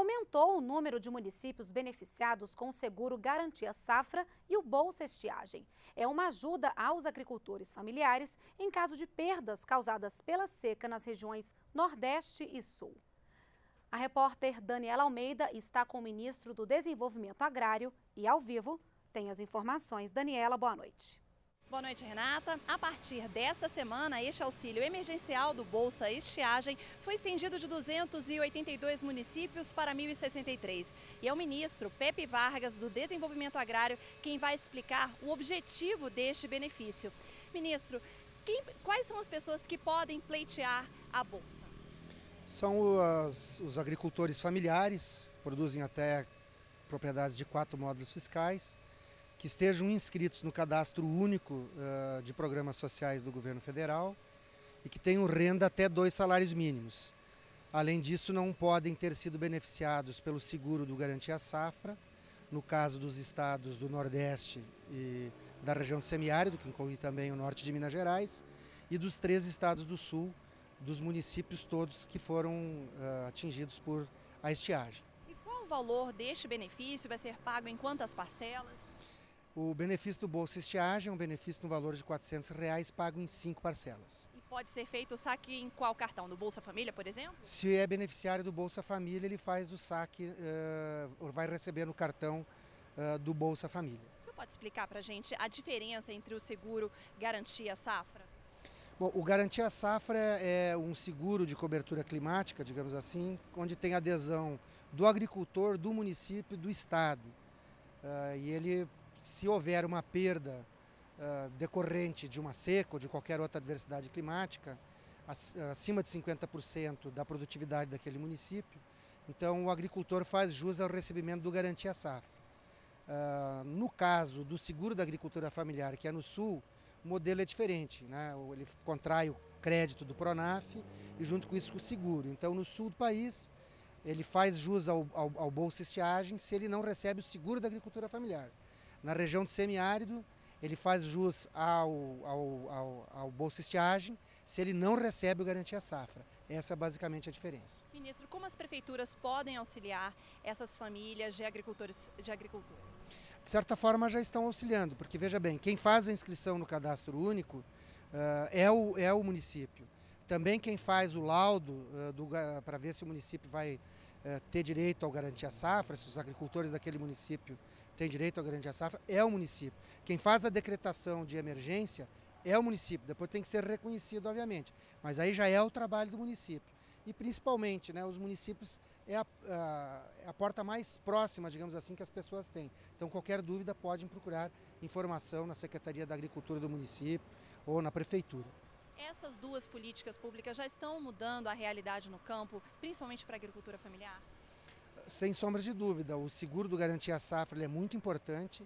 aumentou o número de municípios beneficiados com o seguro Garantia Safra e o Bolsa Estiagem. É uma ajuda aos agricultores familiares em caso de perdas causadas pela seca nas regiões Nordeste e Sul. A repórter Daniela Almeida está com o ministro do Desenvolvimento Agrário e, ao vivo, tem as informações. Daniela, boa noite. Boa noite, Renata. A partir desta semana, este auxílio emergencial do Bolsa Estiagem foi estendido de 282 municípios para 1.063. E é o ministro Pepe Vargas, do Desenvolvimento Agrário, quem vai explicar o objetivo deste benefício. Ministro, quem, quais são as pessoas que podem pleitear a Bolsa? São os agricultores familiares, produzem até propriedades de quatro módulos fiscais, que estejam inscritos no cadastro único uh, de programas sociais do governo federal e que tenham renda até dois salários mínimos. Além disso, não podem ter sido beneficiados pelo seguro do Garantia Safra, no caso dos estados do Nordeste e da região semiárido, que inclui também o norte de Minas Gerais, e dos três estados do Sul, dos municípios todos que foram uh, atingidos por a estiagem. E qual o valor deste benefício? Vai ser pago em quantas parcelas? O benefício do Bolsa Estiagem é um benefício no valor de 400 reais, pago em cinco parcelas. E pode ser feito o saque em qual cartão? No Bolsa Família, por exemplo? Se é beneficiário do Bolsa Família, ele faz o saque, uh, vai receber no cartão uh, do Bolsa Família. O senhor pode explicar para a gente a diferença entre o seguro Garantia Safra? Bom, o Garantia Safra é um seguro de cobertura climática, digamos assim, onde tem adesão do agricultor, do município, do estado. Uh, e ele se houver uma perda uh, decorrente de uma seca ou de qualquer outra adversidade climática, acima de 50% da produtividade daquele município, então o agricultor faz jus ao recebimento do Garantia Safra. Uh, no caso do seguro da agricultura familiar, que é no sul, o modelo é diferente. Né? Ele contrai o crédito do Pronaf e junto com isso o seguro. Então no sul do país ele faz jus ao, ao, ao Estiagem se ele não recebe o seguro da agricultura familiar. Na região de semiárido, ele faz jus ao, ao, ao, ao Bolsa Estiagem se ele não recebe o Garantia Safra. Essa é basicamente a diferença. Ministro, como as prefeituras podem auxiliar essas famílias de agricultores? De agricultores? De certa forma já estão auxiliando, porque veja bem, quem faz a inscrição no cadastro único uh, é, o, é o município. Também quem faz o laudo uh, para ver se o município vai uh, ter direito ao Garantia Safra, se os agricultores daquele município tem direito à garantia safra é o município. Quem faz a decretação de emergência é o município, depois tem que ser reconhecido, obviamente. Mas aí já é o trabalho do município. E principalmente, né, os municípios é a, a, é a, porta mais próxima, digamos assim, que as pessoas têm. Então, qualquer dúvida, podem procurar informação na Secretaria da Agricultura do município ou na Prefeitura. Essas duas políticas públicas já estão mudando a realidade no campo, principalmente para a agricultura familiar? Sem sombra de dúvida, o seguro do Garantia Safra é muito importante.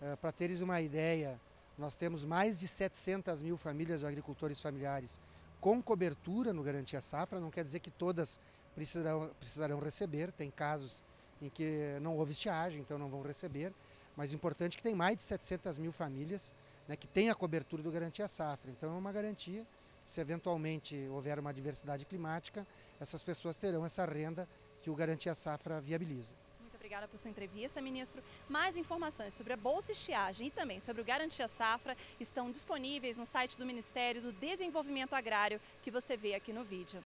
Uh, Para teres uma ideia, nós temos mais de 700 mil famílias de agricultores familiares com cobertura no Garantia Safra, não quer dizer que todas precisarão, precisarão receber, tem casos em que não houve estiagem, então não vão receber, mas o importante é que tem mais de 700 mil famílias né, que têm a cobertura do Garantia Safra, então é uma garantia se eventualmente houver uma diversidade climática, essas pessoas terão essa renda que o Garantia Safra viabiliza. Muito obrigada por sua entrevista, ministro. Mais informações sobre a Bolsa Estiagem e também sobre o Garantia Safra estão disponíveis no site do Ministério do Desenvolvimento Agrário, que você vê aqui no vídeo.